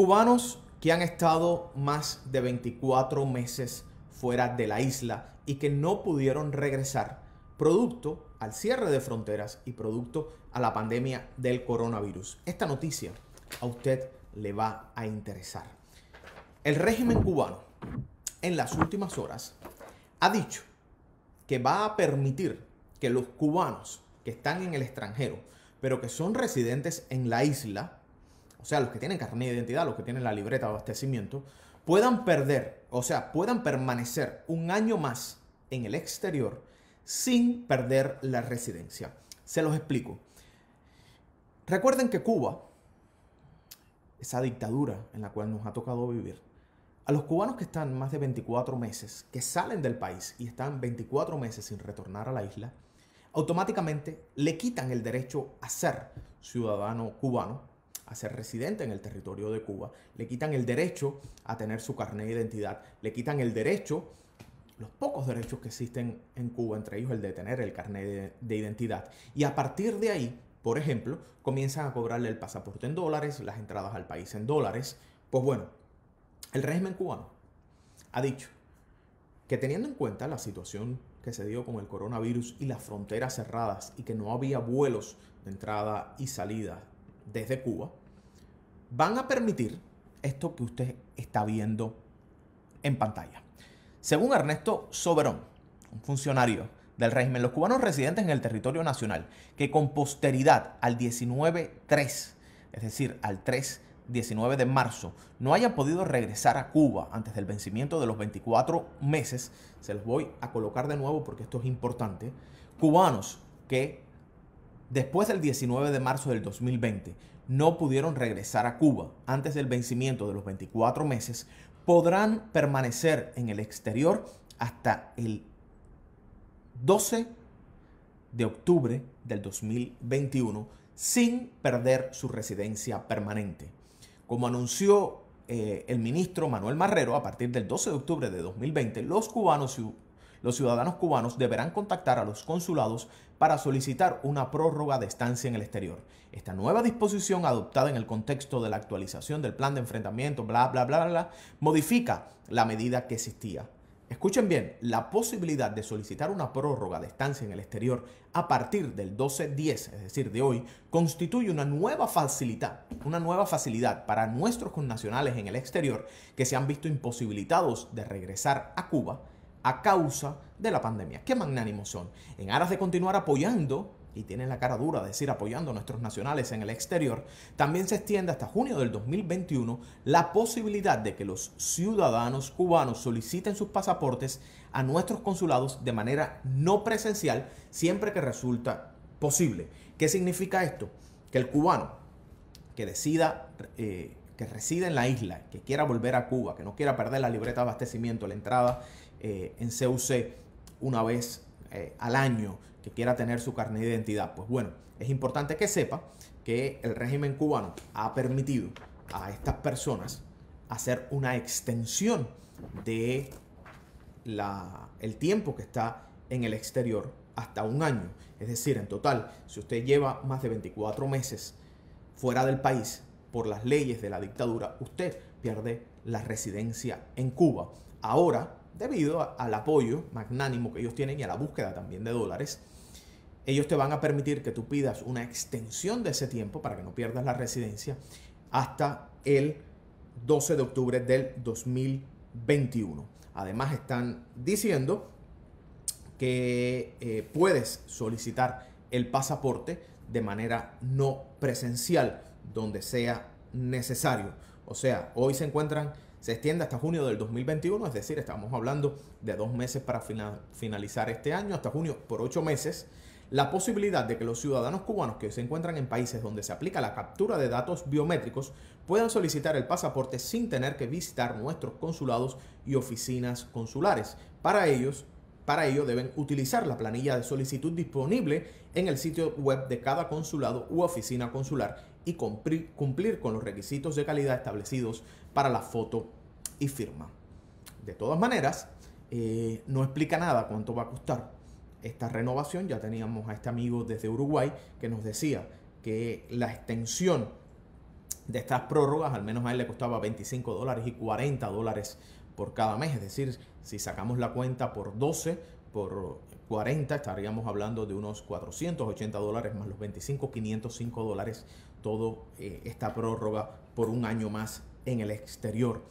Cubanos que han estado más de 24 meses fuera de la isla y que no pudieron regresar producto al cierre de fronteras y producto a la pandemia del coronavirus. Esta noticia a usted le va a interesar. El régimen cubano en las últimas horas ha dicho que va a permitir que los cubanos que están en el extranjero, pero que son residentes en la isla, o sea, los que tienen carnet de identidad, los que tienen la libreta de abastecimiento, puedan perder, o sea, puedan permanecer un año más en el exterior sin perder la residencia. Se los explico. Recuerden que Cuba, esa dictadura en la cual nos ha tocado vivir, a los cubanos que están más de 24 meses, que salen del país y están 24 meses sin retornar a la isla, automáticamente le quitan el derecho a ser ciudadano cubano, a ser residente en el territorio de Cuba, le quitan el derecho a tener su carnet de identidad, le quitan el derecho, los pocos derechos que existen en Cuba, entre ellos el de tener el carnet de, de identidad. Y a partir de ahí, por ejemplo, comienzan a cobrarle el pasaporte en dólares, las entradas al país en dólares. Pues bueno, el régimen cubano ha dicho que teniendo en cuenta la situación que se dio con el coronavirus y las fronteras cerradas y que no había vuelos de entrada y salida desde Cuba, van a permitir esto que usted está viendo en pantalla. Según Ernesto Soberón, un funcionario del régimen, los cubanos residentes en el territorio nacional que con posteridad al 19-3, es decir, al 3 19 de marzo no hayan podido regresar a Cuba antes del vencimiento de los 24 meses, se los voy a colocar de nuevo porque esto es importante, cubanos que después del 19 de marzo del 2020 no pudieron regresar a Cuba antes del vencimiento de los 24 meses, podrán permanecer en el exterior hasta el 12 de octubre del 2021 sin perder su residencia permanente. Como anunció eh, el ministro Manuel Marrero, a partir del 12 de octubre de 2020, los cubanos los ciudadanos cubanos deberán contactar a los consulados para solicitar una prórroga de estancia en el exterior. Esta nueva disposición, adoptada en el contexto de la actualización del plan de enfrentamiento, bla, bla, bla, bla, modifica la medida que existía. Escuchen bien, la posibilidad de solicitar una prórroga de estancia en el exterior a partir del 12-10, es decir, de hoy, constituye una nueva facilidad, una nueva facilidad para nuestros connacionales en el exterior que se han visto imposibilitados de regresar a Cuba a causa de la pandemia. ¿Qué magnánimos son? En aras de continuar apoyando y tienen la cara dura de decir apoyando a nuestros nacionales en el exterior, también se extiende hasta junio del 2021 la posibilidad de que los ciudadanos cubanos soliciten sus pasaportes a nuestros consulados de manera no presencial siempre que resulta posible. ¿Qué significa esto? Que el cubano que decida, eh, que reside en la isla, que quiera volver a Cuba, que no quiera perder la libreta de abastecimiento, la entrada eh, en CUC una vez eh, al año, que quiera tener su carnet de identidad. Pues bueno, es importante que sepa que el régimen cubano ha permitido a estas personas hacer una extensión de la, el tiempo que está en el exterior hasta un año. Es decir, en total, si usted lleva más de 24 meses fuera del país por las leyes de la dictadura, usted pierde la residencia en Cuba. Ahora, debido al apoyo magnánimo que ellos tienen y a la búsqueda también de dólares, ellos te van a permitir que tú pidas una extensión de ese tiempo para que no pierdas la residencia hasta el 12 de octubre del 2021. Además están diciendo que eh, puedes solicitar el pasaporte de manera no presencial, donde sea necesario. O sea, hoy se encuentran, se extiende hasta junio del 2021, es decir, estamos hablando de dos meses para finalizar este año, hasta junio por ocho meses la posibilidad de que los ciudadanos cubanos que se encuentran en países donde se aplica la captura de datos biométricos puedan solicitar el pasaporte sin tener que visitar nuestros consulados y oficinas consulares. Para ellos, para ello deben utilizar la planilla de solicitud disponible en el sitio web de cada consulado u oficina consular y cumplir con los requisitos de calidad establecidos para la foto y firma. De todas maneras, eh, no explica nada cuánto va a costar esta renovación. Ya teníamos a este amigo desde Uruguay que nos decía que la extensión de estas prórrogas, al menos a él le costaba 25 dólares y 40 dólares por cada mes. Es decir, si sacamos la cuenta por 12, por 40, estaríamos hablando de unos 480 dólares más los 25, 505 dólares, todo eh, esta prórroga por un año más en el exterior.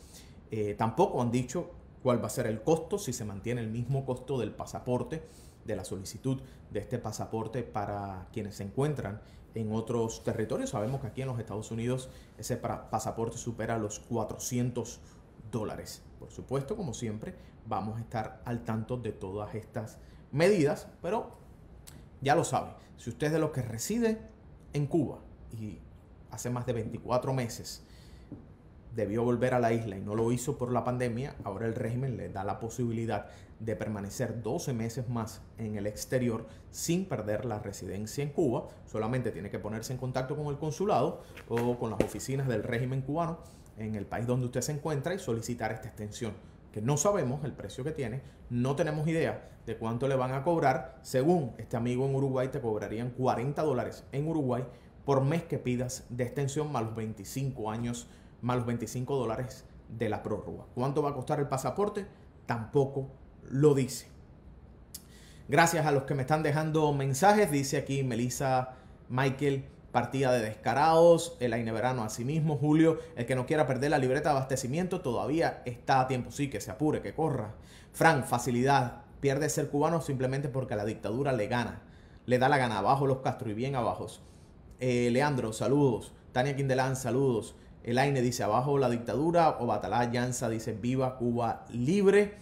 Eh, tampoco han dicho cuál va a ser el costo, si se mantiene el mismo costo del pasaporte, de la solicitud de este pasaporte para quienes se encuentran en otros territorios. Sabemos que aquí en los Estados Unidos ese pasaporte supera los 400 dólares. Por supuesto, como siempre, vamos a estar al tanto de todas estas medidas, pero ya lo sabe, si usted es de los que reside en Cuba y hace más de 24 meses debió volver a la isla y no lo hizo por la pandemia, ahora el régimen le da la posibilidad de permanecer 12 meses más en el exterior sin perder la residencia en Cuba. Solamente tiene que ponerse en contacto con el consulado o con las oficinas del régimen cubano en el país donde usted se encuentra y solicitar esta extensión, que no sabemos el precio que tiene, no tenemos idea de cuánto le van a cobrar. Según este amigo en Uruguay, te cobrarían 40 dólares en Uruguay por mes que pidas de extensión más los 25 años, más los 25 dólares de la prórroga. ¿Cuánto va a costar el pasaporte? Tampoco lo dice. Gracias a los que me están dejando mensajes, dice aquí Melissa Michael partida de descarados, el Aine Verano mismo Julio, el que no quiera perder la libreta de abastecimiento todavía está a tiempo, sí, que se apure, que corra. Frank, facilidad, pierde ser cubano simplemente porque la dictadura le gana, le da la gana, abajo los Castro y bien abajo. Eh, Leandro, saludos. Tania Quindelán, saludos. El Aine dice abajo la dictadura, o Batalá Llanza dice viva Cuba libre.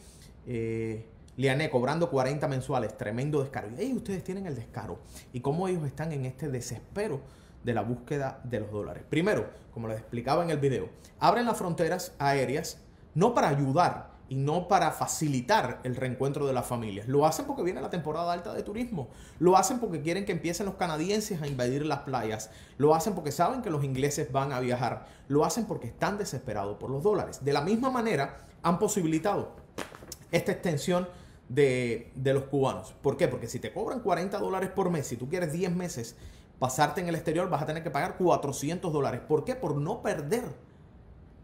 Eh, Liané cobrando 40 mensuales, tremendo descaro. Y ustedes tienen el descaro. Y cómo ellos están en este desespero de la búsqueda de los dólares. Primero, como les explicaba en el video, abren las fronteras aéreas no para ayudar y no para facilitar el reencuentro de las familias. Lo hacen porque viene la temporada alta de turismo. Lo hacen porque quieren que empiecen los canadienses a invadir las playas. Lo hacen porque saben que los ingleses van a viajar. Lo hacen porque están desesperados por los dólares. De la misma manera, han posibilitado esta extensión de, los cubanos. ¿Por qué? Porque si te cobran 40 dólares por mes, si tú quieres 10 meses pasarte en el exterior, vas a tener que pagar 400 dólares. ¿Por qué? Por no perder,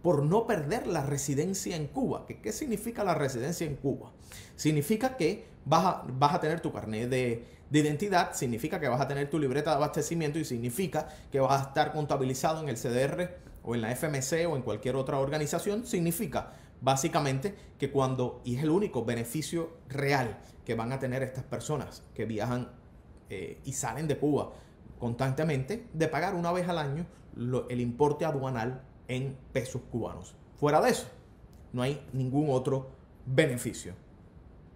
por no perder la residencia en Cuba. ¿Qué, qué significa la residencia en Cuba? Significa que vas a, vas a tener tu carnet de, de identidad, significa que vas a tener tu libreta de abastecimiento y significa que vas a estar contabilizado en el CDR o en la FMC o en cualquier otra organización, significa básicamente que cuando, y es el único beneficio real que van a tener estas personas que viajan eh, y salen de Cuba constantemente, de pagar una vez al año el importe aduanal en pesos cubanos. Fuera de eso, no hay ningún otro beneficio.